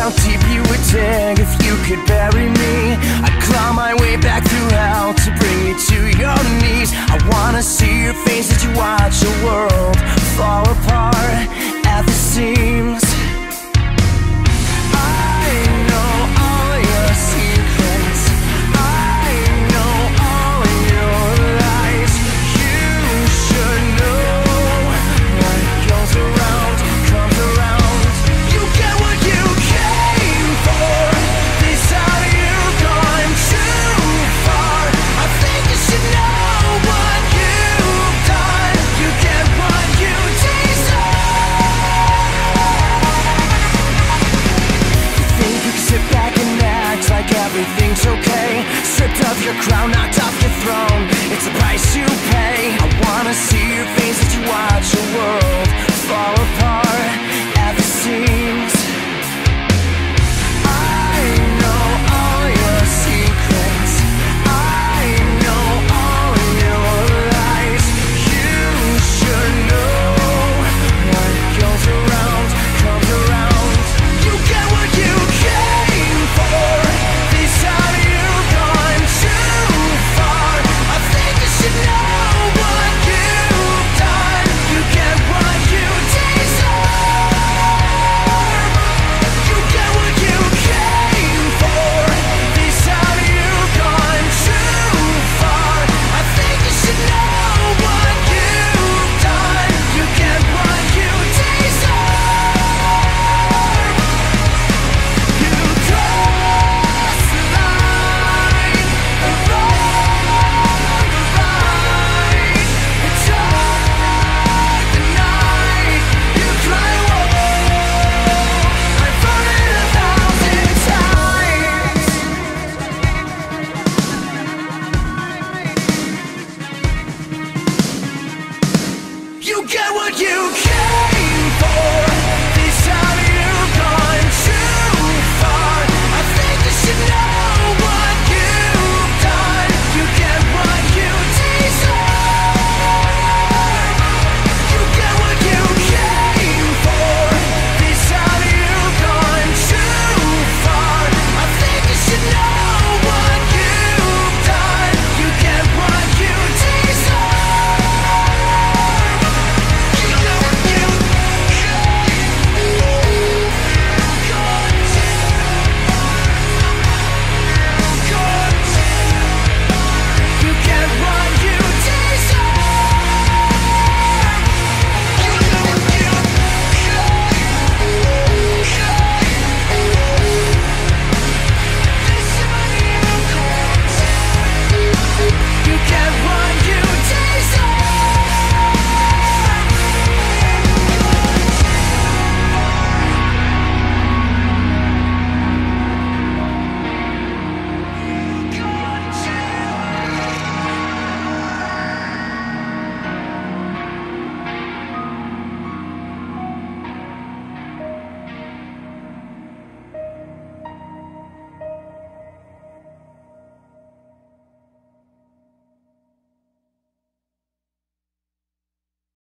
how deep you would dig if you could bury me. I'd claw my way back through hell to bring you to your knees. I wanna like everything's okay. Stripped of your crown, knocked off your throne. It's the price you pay. I wanna see your face as you watch